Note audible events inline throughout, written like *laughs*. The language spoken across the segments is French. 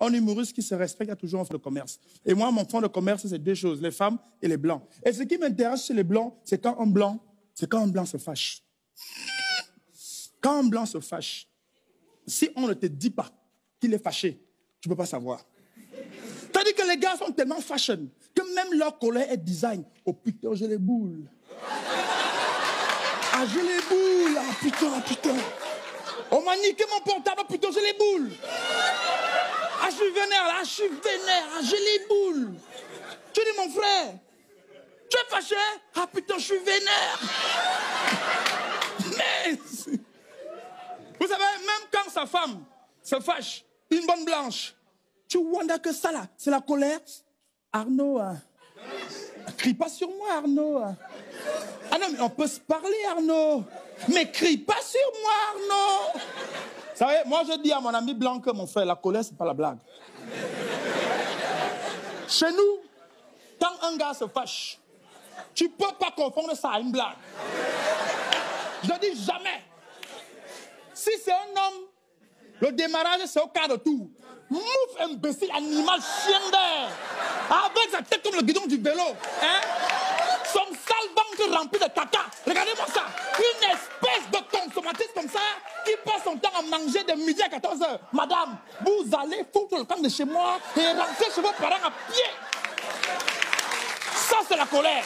un humoriste qui se respecte a toujours un fonds de commerce. Et moi, mon fonds de commerce, c'est deux choses, les femmes et les blancs. Et ce qui m'intéresse chez les blancs, c'est quand un blanc, c'est quand un blanc se fâche. Quand un blanc se fâche, si on ne te dit pas qu'il est fâché, tu ne peux pas savoir. C'est-à-dire que les gars sont tellement fashion que même leur colère est design. Oh putain, j'ai les boules. Ah, j'ai les boules. Ah putain, putain. On m'a niqué mon portable, putain, j'ai les boules. Ah, je suis vénère, là, je suis vénère, j'ai les boules. Tu dis, mon frère, tu es fâché? Ah putain, je suis vénère. Mais, vous savez, même quand sa femme se fâche, une bonne blanche, tu vois que ça là, c'est la colère? Arnaud, hein. crie pas sur moi, Arnaud. Hein. Ah non, mais on peut se parler, Arnaud. Mais crie pas sur moi, Arnaud. Vous savez, moi je dis à mon ami blanc mon frère, la colère, c'est pas la blague. Chez nous, quand un gars se fâche, tu peux pas confondre ça à une blague. Je dis jamais. Si c'est un homme, le démarrage, c'est au quart de tour. Mouf, imbécile, animal, chien d'air. Avec sa tête comme le guidon du vélo. Hein? Son sale ventre rempli de caca. Regardez-moi ça. Manger de midi à 14h. Madame, vous allez foutre le camp de chez moi et rentrer chez vos parents à pied. Ça, c'est la colère.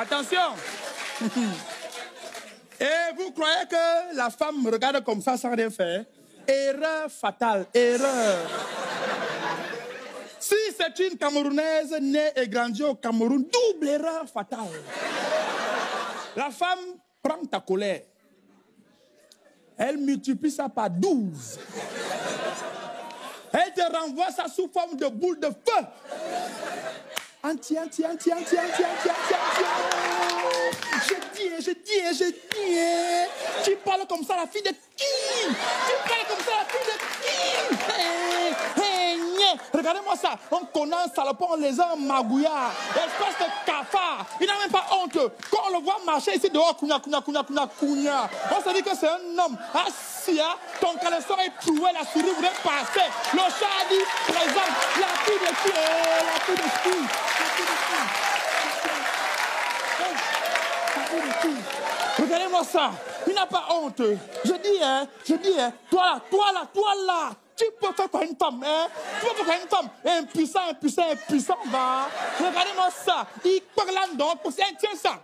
Attention. *laughs* Et vous croyez que la femme me regarde comme ça sans rien faire? Erreur fatale, erreur. *laughs* si c'est une Camerounaise née et grandie au Cameroun, double erreur fatale. La femme prend ta colère. Elle multiplie ça par 12. Elle te renvoie ça sous forme de boule de feu. Anti, anti, anti, anti, anti, anti, anti, anti. Je dis, je dis, je dis. Tu parles comme ça, la fille de qui Tu parles comme ça, la fille de qui Regardez-moi ça. On connaît un salopon, les hommes magouillards. Espèce de cafard. Il n'a même pas honte. Quand on le voit marcher ici dehors, kunya, kunya, kunya, kunya, kunya. On se dit que c'est un homme. Assis, hein, ton caleçon est troué, la souris voulait passer. Le chat a dit, présente, la fille de qui La fille de qui? La fille de qui? Regardez-moi ça. Il n'a pas honte. Je dis, hein, je dis, hein, toi là, toi là, toi là. Tu peux faire quoi une femme, hein? Tu peux faire quoi une femme? Impuissant, impuissant, impuissant, va. Regardez-moi ça. Il parle là, donc, c'est un tiens ça.